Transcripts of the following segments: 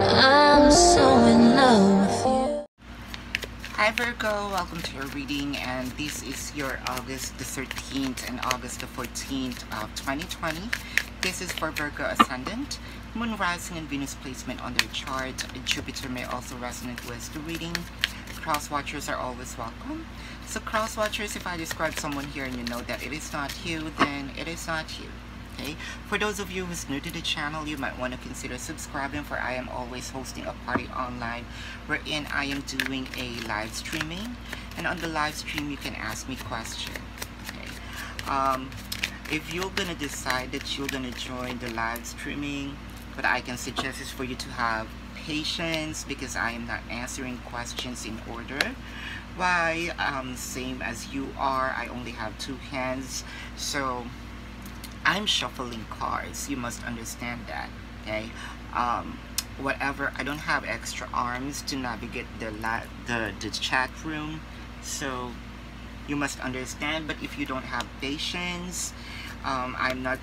I'm so in love. Hi Virgo, welcome to your reading and this is your August the 13th and August the 14th of 2020. This is for Virgo Ascendant, Moon rising and Venus placement on their chart. Jupiter may also resonate with the reading. Cross watchers are always welcome. So cross watchers, if I describe someone here and you know that it is not you, then it is not you. Okay. For those of you who's new to the channel, you might want to consider subscribing for I am always hosting a party online wherein I am doing a live streaming. And on the live stream, you can ask me questions. Okay. Um, if you're gonna decide that you're gonna join the live streaming, what I can suggest is for you to have patience because I am not answering questions in order. Why? Um, same as you are. I only have two hands, so I'm shuffling cards. You must understand that. Okay. Um, whatever. I don't have extra arms to navigate the the the chat room, so you must understand. But if you don't have patience, um, I'm not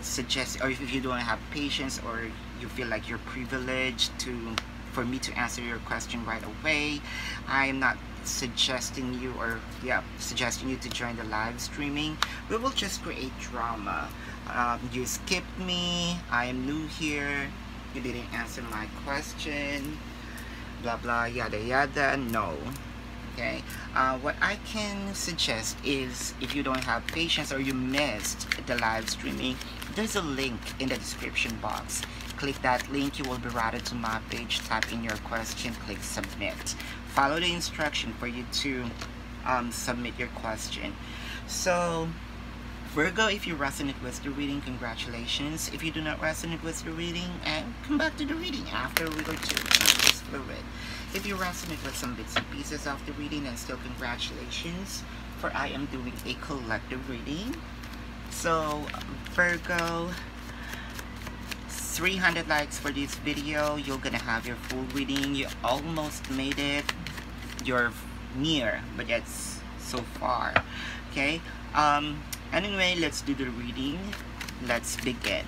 suggest or if you don't have patience or you feel like you're privileged to for me to answer your question right away. I'm not suggesting you or yeah suggesting you to join the live streaming. We will just create drama. Um, you skipped me. I am new here. You didn't answer my question. Blah blah yada yada. No. Okay. Uh, what I can suggest is if you don't have patience or you missed the live streaming there's a link in the description box click that link you will be routed to my page type in your question click submit follow the instruction for you to um, submit your question so Virgo, if you resonate with the reading, congratulations. If you do not resonate with the reading, and come back to the reading after a week or two. It's fluid. If you resonate with some bits and pieces of the reading, and still congratulations, for I am doing a collective reading. So, Virgo, 300 likes for this video. You're gonna have your full reading. You almost made it. You're near, but yet so far. Okay. Um, Anyway, let's do the reading. Let's begin.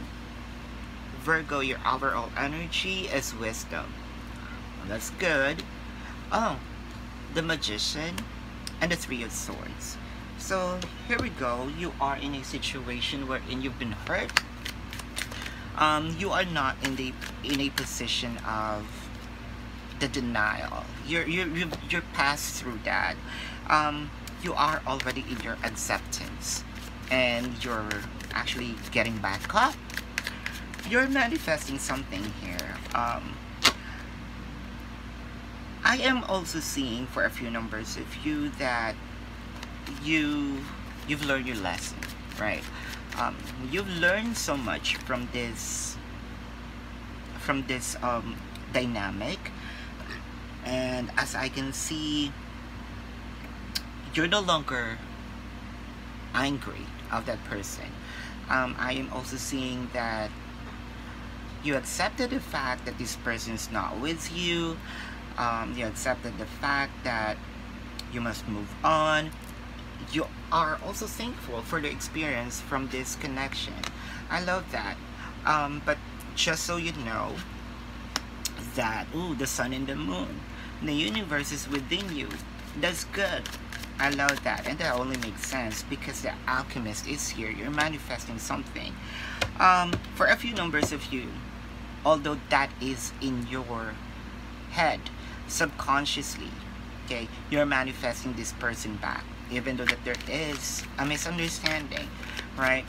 Virgo, your overall energy is wisdom. Well, that's good. Oh, the magician and the three of swords. So here we go. You are in a situation wherein you've been hurt. Um, you are not in the in a position of the denial. You're you're you're, you're passed through that. Um, you are already in your acceptance and you're actually getting back up you're manifesting something here um, I am also seeing for a few numbers of you that you you've learned your lesson right um, you've learned so much from this from this um, dynamic and as I can see you're no longer angry of that person. Um, I am also seeing that you accepted the fact that this person is not with you. Um, you accepted the fact that you must move on. You are also thankful for the experience from this connection. I love that. Um, but just so you know that, ooh, the sun and the moon, the universe is within you. That's good. I love that, and that only makes sense because the alchemist is here. You're manifesting something. Um, for a few numbers of you, although that is in your head, subconsciously, okay, you're manifesting this person back, even though that there is a misunderstanding, right?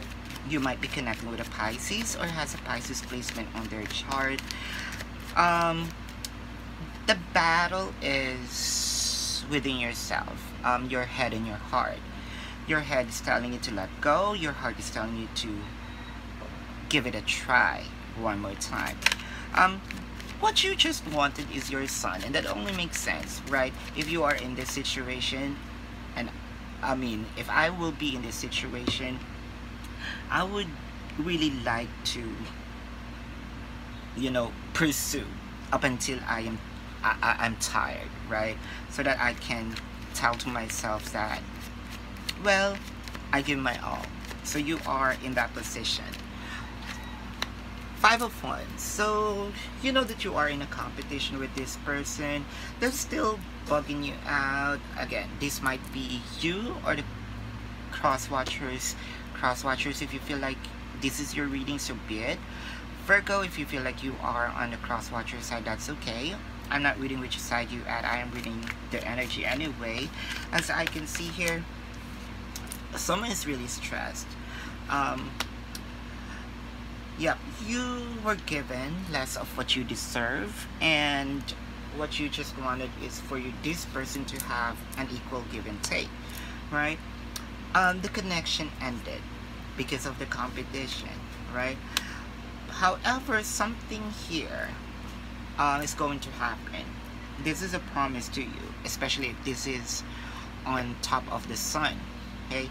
You might be connecting with a Pisces or has a Pisces placement on their chart. Um, the battle is within yourself um, your head and your heart. Your head is telling you to let go, your heart is telling you to give it a try one more time. Um, what you just wanted is your son, and that only makes sense, right? If you are in this situation, and I mean, if I will be in this situation, I would really like to, you know, pursue up until I am I, I, I'm tired, right? So that I can tell to myself that, well, I give my all. So you are in that position. Five of Wands. So you know that you are in a competition with this person. They're still bugging you out. Again, this might be you or the cross watchers. Cross watchers, if you feel like this is your reading, so be it. Virgo, if you feel like you are on the cross watcher side, that's okay. I'm not reading which side you at. I am reading the energy anyway. As I can see here, someone is really stressed. Um, yeah, you were given less of what you deserve, and what you just wanted is for you this person to have an equal give and take, right? Um, the connection ended because of the competition, right? However, something here uh, is going to happen. This is a promise to you, especially if this is on top of the sun. Okay,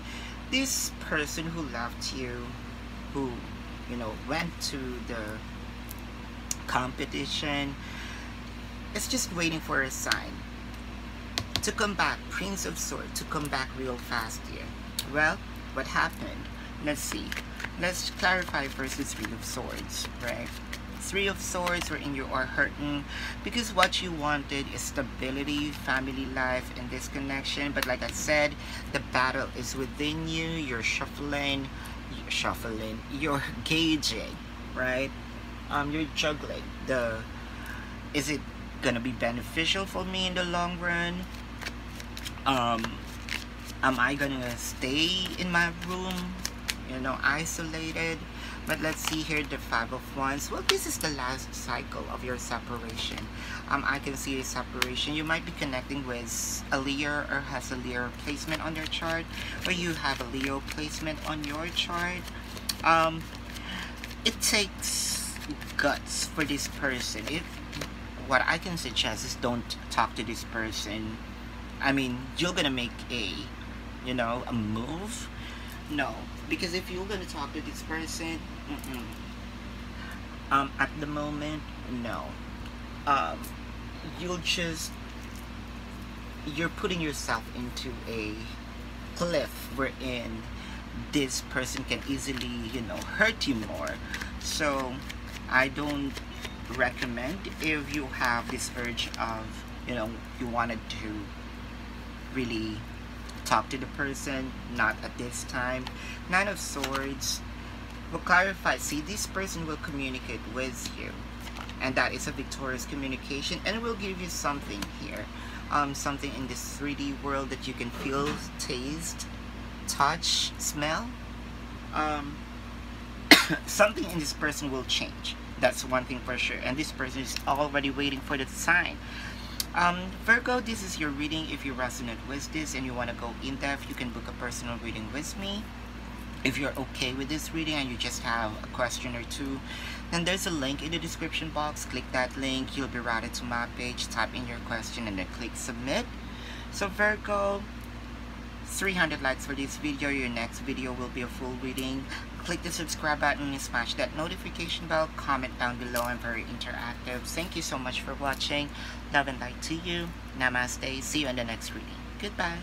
this person who left you, who you know went to the competition, is just waiting for a sign to come back. Prince of Swords to come back real fast here. Well, what happened? Let's see. Let's clarify first the Three of Swords, right? Three of Swords wherein you are hurting because what you wanted is stability, family life, and this connection. But like I said, the battle is within you. You're shuffling, you're shuffling, you're gauging, right? Um, you're juggling. The is it gonna be beneficial for me in the long run? Um, am I gonna stay in my room, you know, isolated? But let's see here the Five of Wands. Well, this is the last cycle of your separation. Um, I can see a separation. You might be connecting with a Leo or has a Leo placement on your chart, or you have a Leo placement on your chart. Um, it takes guts for this person. If what I can suggest is don't talk to this person. I mean, you're gonna make a, you know, a move. No, because if you're gonna talk to this person, mm-mm. um, at the moment, no. Um, you'll just you're putting yourself into a cliff wherein this person can easily, you know, hurt you more. So, I don't recommend if you have this urge of you know you wanted to really talk to the person not at this time. Nine of swords will clarify see this person will communicate with you. And that is a victorious communication and it will give you something here. Um, something in this 3d world that you can feel taste touch smell. Um, something in this person will change that's one thing for sure. And this person is already waiting for the sign. Um, Virgo this is your reading. If you resonate with this and you want to go in depth you can book a personal reading with me. If you're okay with this reading and you just have a question or two then there's a link in the description box. Click that link. You'll be routed to my page. Type in your question and then click submit. So Virgo 300 likes for this video. Your next video will be a full reading click the subscribe button and smash that notification bell. Comment down below i'm very interactive. Thank you so much for watching. Love and light to you. Namaste. See you in the next reading. Goodbye